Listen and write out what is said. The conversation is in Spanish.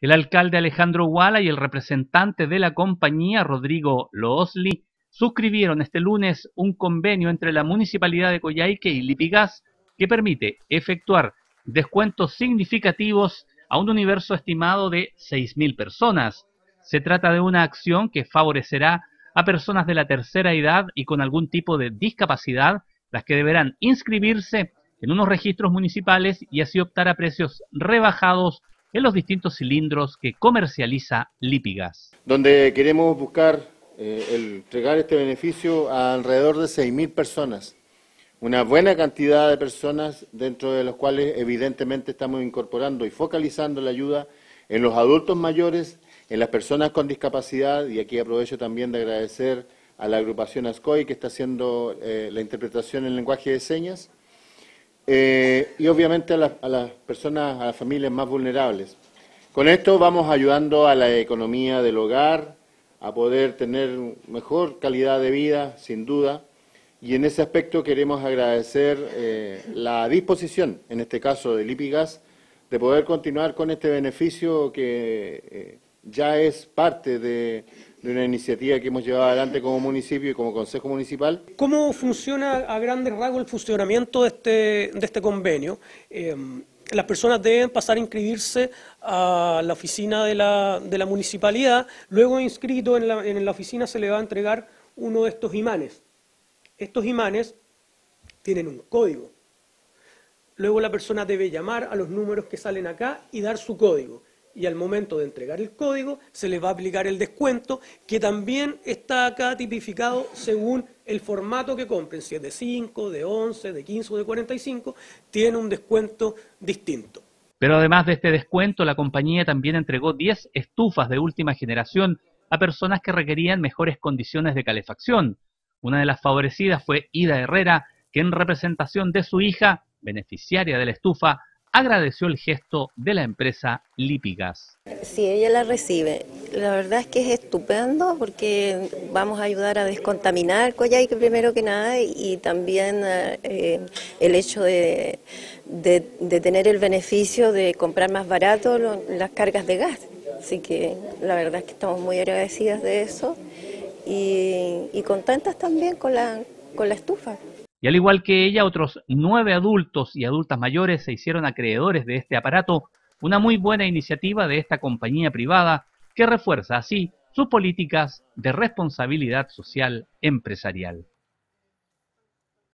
El alcalde Alejandro Huala y el representante de la compañía, Rodrigo Loosli, suscribieron este lunes un convenio entre la Municipalidad de Coyhaique y Lipigas que permite efectuar descuentos significativos a un universo estimado de 6.000 personas. Se trata de una acción que favorecerá a personas de la tercera edad y con algún tipo de discapacidad, las que deberán inscribirse en unos registros municipales y así optar a precios rebajados en los distintos cilindros que comercializa Lipigas. Donde queremos buscar eh, entregar este beneficio a alrededor de 6.000 personas. Una buena cantidad de personas dentro de los cuales evidentemente estamos incorporando y focalizando la ayuda en los adultos mayores, en las personas con discapacidad, y aquí aprovecho también de agradecer a la agrupación ASCOI que está haciendo eh, la interpretación en lenguaje de señas, eh, y obviamente a, las personas, a las familias más vulnerables. Con esto vamos ayudando a la economía del hogar, a poder tener mejor calidad de vida, sin duda, y en ese aspecto queremos agradecer eh, la disposición, en este caso del IPIGAS, de poder continuar con este beneficio que eh, ya es parte de, una iniciativa que hemos llevado adelante como municipio y como Consejo Municipal. ¿Cómo funciona a grandes rasgos el funcionamiento de este, de este convenio? Eh, las personas deben pasar a inscribirse a la oficina de la, de la municipalidad, luego inscrito en la, en la oficina se le va a entregar uno de estos imanes. Estos imanes tienen un código. Luego la persona debe llamar a los números que salen acá y dar su código y al momento de entregar el código se les va a aplicar el descuento que también está acá tipificado según el formato que compren, si es de 5, de 11, de 15 o de 45, tiene un descuento distinto. Pero además de este descuento, la compañía también entregó 10 estufas de última generación a personas que requerían mejores condiciones de calefacción. Una de las favorecidas fue Ida Herrera, que en representación de su hija, beneficiaria de la estufa, agradeció el gesto de la empresa Lipigas. Sí, ella la recibe. La verdad es que es estupendo porque vamos a ayudar a descontaminar Coyhaique primero que nada y también eh, el hecho de, tener el beneficio de comprar más barato las cargas de gas. Así que la verdad es que estamos muy agradecidas de eso y, y contentas también con la, con la estufa. Y al igual que ella, otros nueve adultos y adultas mayores se hicieron acreedores de este aparato, una muy buena iniciativa de esta compañía privada que refuerza así sus políticas de responsabilidad social empresarial.